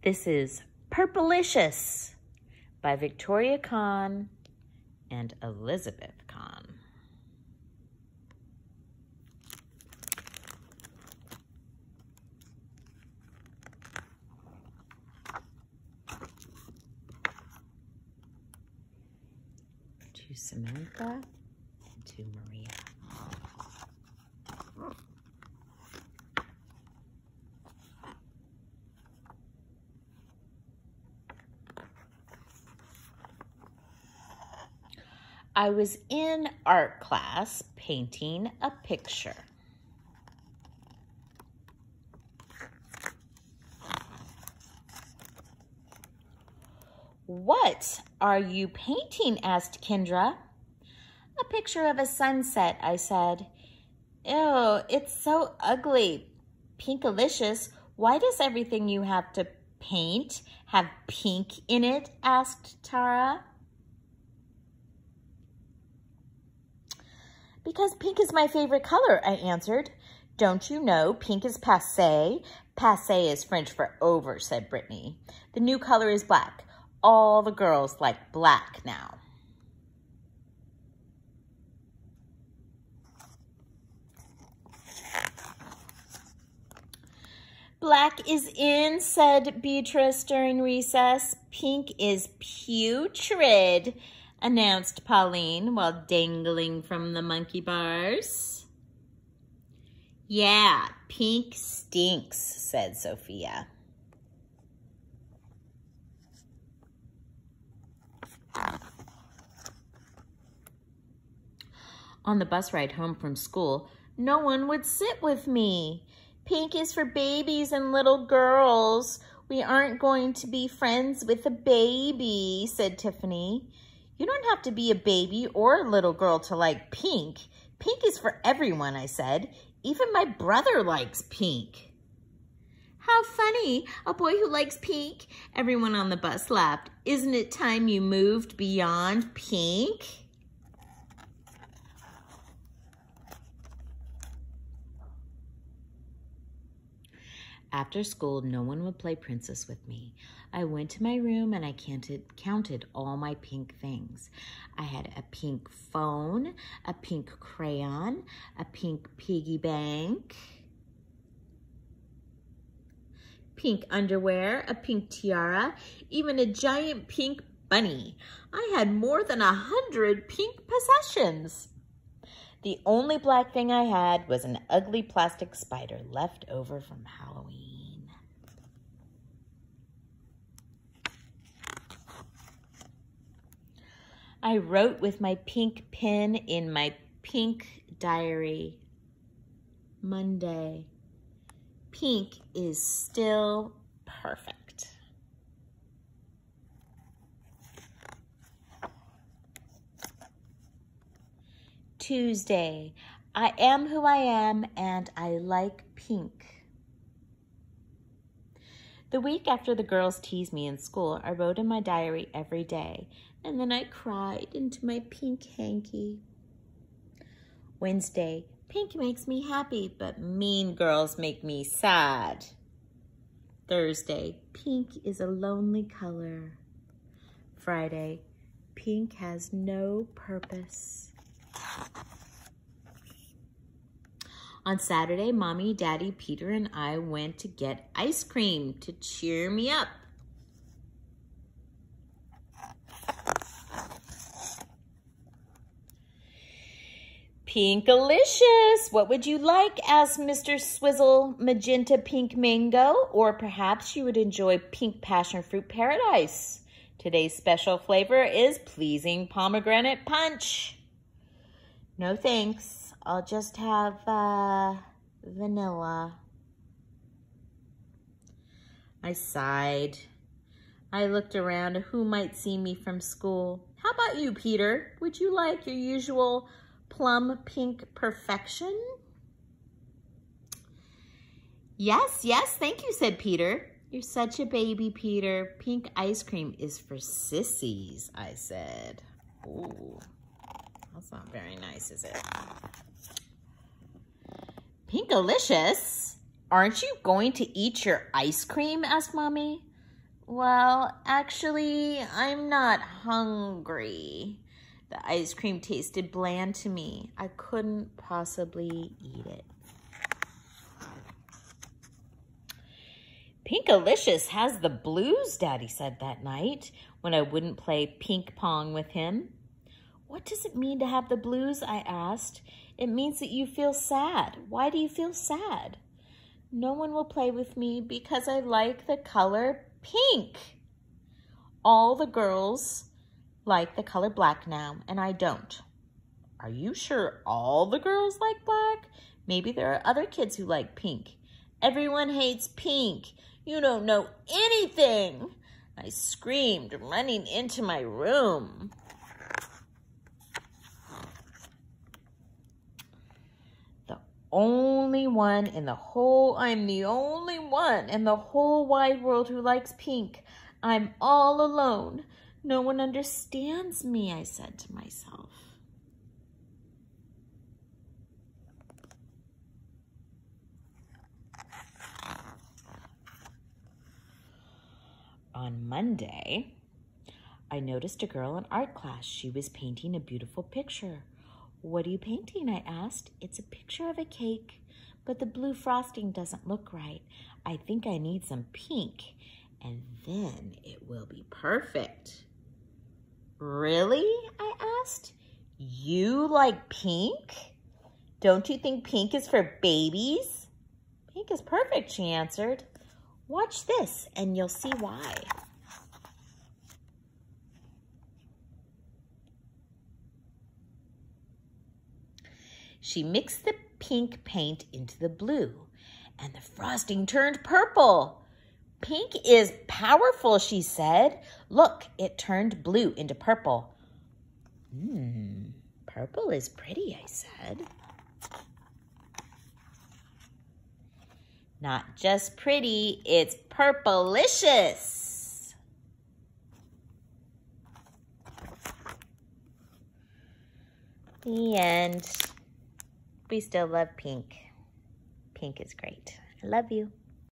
This is Purplicious by Victoria Kann and Elizabeth Kann. To Samantha and to Maria. I was in art class painting a picture. What are you painting? asked Kendra. A picture of a sunset, I said. Ew, it's so ugly. Pinkalicious, why does everything you have to paint have pink in it? asked Tara. Because pink is my favorite color, I answered. Don't you know pink is passe? Passe is French for over, said Brittany. The new color is black. All the girls like black now. Black is in, said Beatrice during recess. Pink is putrid, announced Pauline while dangling from the monkey bars. Yeah, pink stinks, said Sophia. On the bus ride home from school, no one would sit with me. Pink is for babies and little girls. We aren't going to be friends with a baby, said Tiffany. You don't have to be a baby or a little girl to like pink. Pink is for everyone, I said. Even my brother likes pink. How funny, a boy who likes pink. Everyone on the bus laughed. Isn't it time you moved beyond pink? After school, no one would play princess with me. I went to my room and I counted, counted all my pink things. I had a pink phone, a pink crayon, a pink piggy bank, pink underwear, a pink tiara, even a giant pink bunny. I had more than a hundred pink possessions. The only black thing I had was an ugly plastic spider left over from Halloween. I wrote with my pink pen in my pink diary. Monday. Pink is still perfect. Tuesday. I am who I am and I like pink. The week after the girls teased me in school, I wrote in my diary every day, and then I cried into my pink hanky. Wednesday, pink makes me happy, but mean girls make me sad. Thursday, pink is a lonely color. Friday, pink has no purpose. On Saturday, Mommy, Daddy, Peter, and I went to get ice cream to cheer me up. Pinkalicious! What would you like? asked Mr. Swizzle Magenta Pink Mango. Or perhaps you would enjoy Pink Passion Fruit Paradise. Today's special flavor is Pleasing Pomegranate Punch. No thanks. I'll just have uh, vanilla. I sighed. I looked around who might see me from school. How about you, Peter? Would you like your usual plum pink perfection? Yes, yes, thank you, said Peter. You're such a baby, Peter. Pink ice cream is for sissies, I said. Ooh. That's not very nice, is it? Pinkalicious, aren't you going to eat your ice cream? asked Mommy. Well, actually, I'm not hungry. The ice cream tasted bland to me. I couldn't possibly eat it. Pinkalicious has the blues, Daddy said that night when I wouldn't play pink pong with him. What does it mean to have the blues, I asked. It means that you feel sad. Why do you feel sad? No one will play with me because I like the color pink. All the girls like the color black now, and I don't. Are you sure all the girls like black? Maybe there are other kids who like pink. Everyone hates pink. You don't know anything. I screamed, running into my room. The only one in the whole, I'm the only one in the whole wide world who likes pink. I'm all alone. No one understands me, I said to myself. On Monday, I noticed a girl in art class. She was painting a beautiful picture. What are you painting? I asked. It's a picture of a cake, but the blue frosting doesn't look right. I think I need some pink, and then it will be perfect. Really? I asked. You like pink? Don't you think pink is for babies? Pink is perfect, she answered. Watch this and you'll see why. She mixed the pink paint into the blue and the frosting turned purple. Pink is powerful, she said. Look, it turned blue into purple. Hmm, purple is pretty, I said. Not just pretty, it's purplicious. The end. We still love pink. Pink is great. I love you.